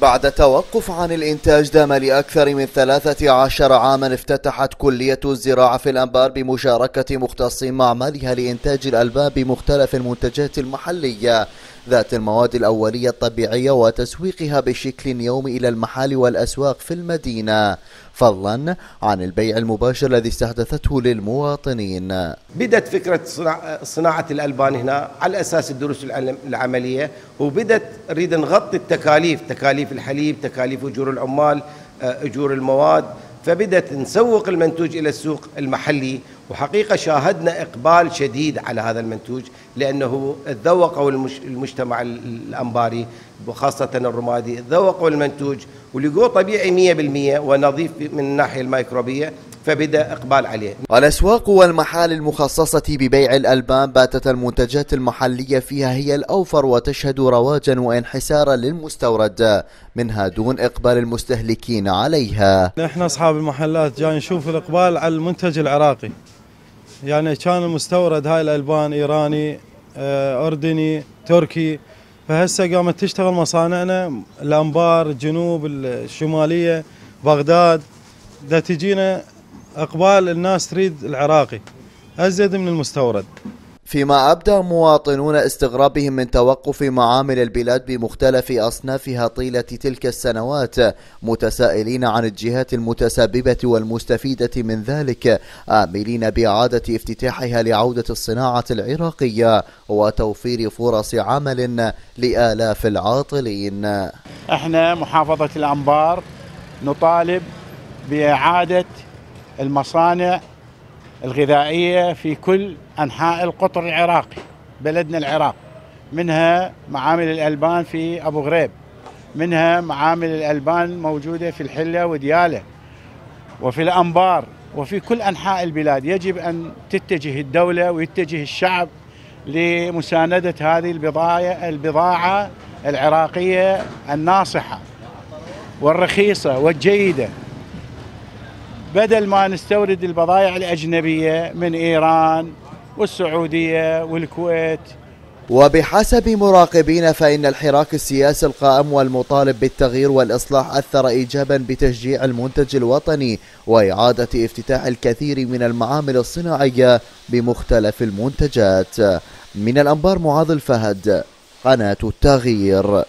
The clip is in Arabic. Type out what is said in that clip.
بعد توقف عن الإنتاج دام لأكثر من 13 عاما افتتحت كلية الزراعة في الأنبار بمشاركة مختصين معملها لإنتاج الألبان بمختلف المنتجات المحلية. ذات المواد الأولية الطبيعية وتسويقها بشكل يومي إلى المحال والأسواق في المدينة فضلا عن البيع المباشر الذي استحدثته للمواطنين. بدت فكرة صناعة الألبان هنا على أساس الدروس العملية وبدت نريد نغطي التكاليف تكاليف الحليب تكاليف أجور العمال آه، أجور المواد. فبدت نسوق المنتوج إلى السوق المحلي وحقيقة شاهدنا إقبال شديد على هذا المنتوج لأنه ذوقوا المجتمع الأنباري وخاصة الرمادي ذوقوا المنتوج ولقوه طبيعي 100% ونظيف من الناحية الميكروبية. فبدأ إقبال عليه. الأسواق والمحال المخصصة ببيع الألبان باتت المنتجات المحلية فيها هي الأوفر وتشهد رواجا وانحسارا للمستورد منها دون إقبال المستهلكين عليها. نحن أصحاب المحلات جاي نشوف الإقبال على المنتج العراقي. يعني كان المستورد هاي الألبان إيراني آه، أردني تركي فهسه قامت تشتغل مصانعنا الأنبار الجنوب الشمالية بغداد دا تجينا أقبال الناس تريد العراقي. أزيد من المستورد. فيما أبدى مواطنون استغرابهم من توقف معامل البلاد بمختلف أصنافها طيلة تلك السنوات متسائلين عن الجهات المتسببة والمستفيدة من ذلك آملين بإعادة افتتاحها لعودة الصناعة العراقية وتوفير فرص عمل لآلاف العاطلين. إحنا محافظة الأنبار نطالب بإعادة المصانع الغذائية في كل أنحاء القطر العراقي بلدنا العراق. منها معامل الألبان في أبو غريب. منها معامل الألبان موجودة في الحلة وديالة وفي الأنبار وفي كل أنحاء البلاد. يجب أن تتجه الدولة ويتجه الشعب لمساندة هذه البضاعة البضاعة العراقية الناصحة والرخيصة والجيدة. بدل ما نستورد البضائع الأجنبية من إيران والسعودية والكويت. وبحسب مراقبين فإن الحراك السياسي القائم والمطالب بالتغيير والإصلاح أثر إيجابا بتشجيع المنتج الوطني وإعادة افتتاح الكثير من المعامل الصناعية بمختلف المنتجات. من الأنبار معاذ الفهد قناة التغيير.